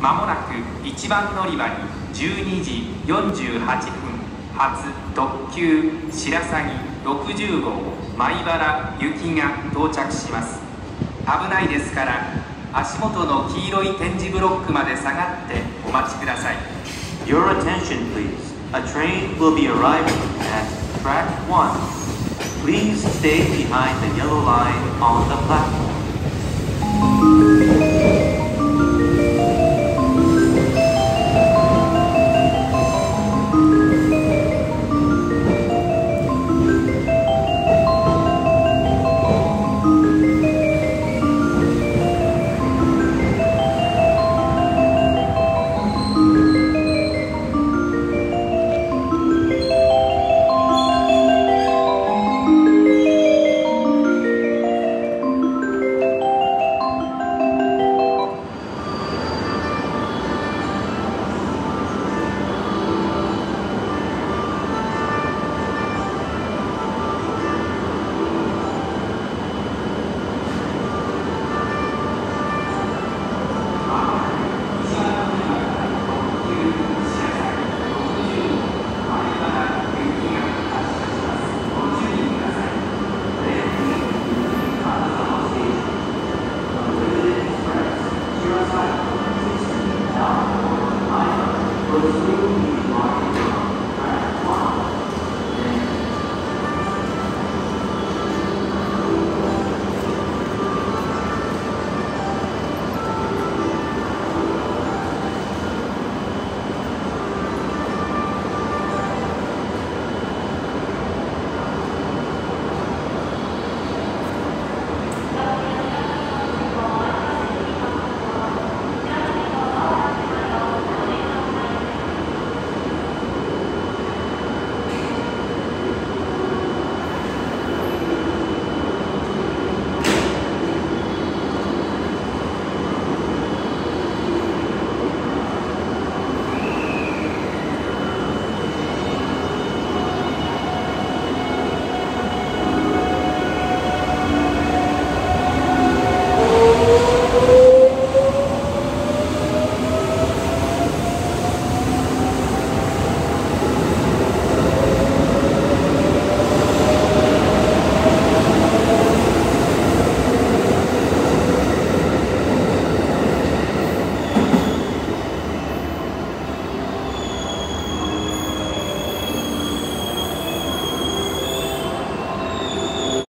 まもなく1番乗り場に12時48分発特急白鷺60号米原行きが到着します危ないですから足元の黄色い点字ブロックまで下がってお待ちください Your attention, please. A train will be arriving at track 1. Please stay behind the yellow line on the platform. produzir um vídeo